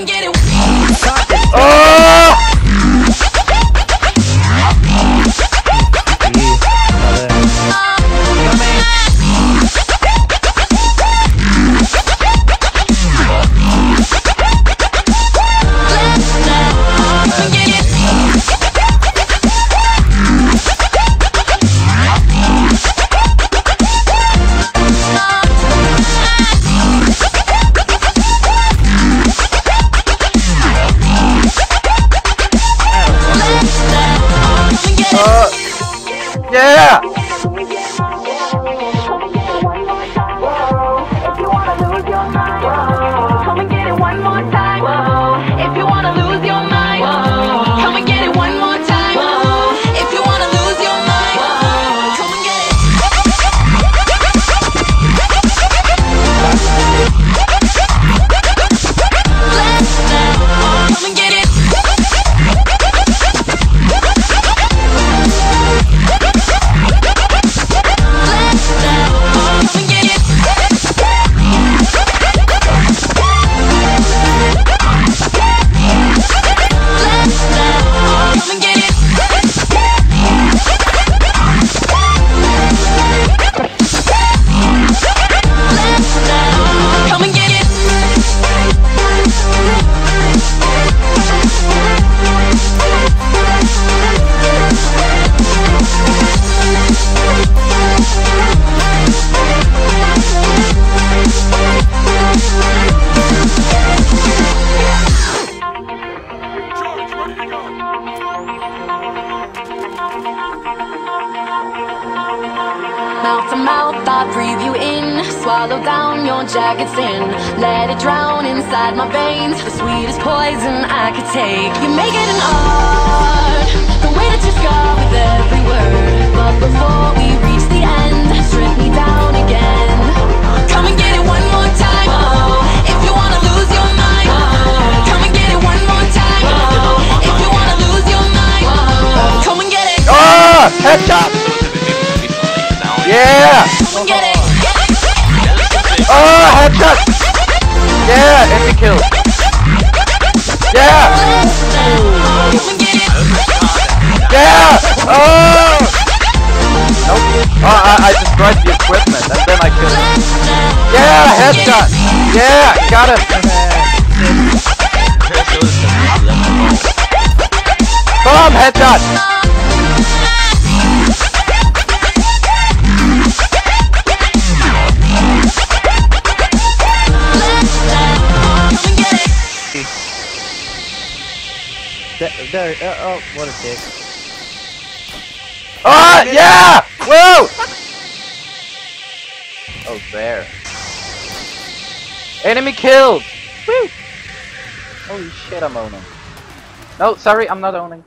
and get it. Yeah! Mouth to mouth, I breathe you in. Swallow down your jagged sin. Let it drown inside my veins. The sweetest poison I could take. You make it an art. Yeah! Oh, headshot! Yeah, every kill. Yeah! Yeah! Oh! Nope. Oh, I, I destroyed the equipment and then I killed him. Yeah, headshot! Yeah, got him! Bomb headshot! There, there, uh, oh, what a dick. Oh, yeah! Whoa! Oh, there. Enemy killed! Woo! Holy shit, I'm owning. No, sorry, I'm not owning.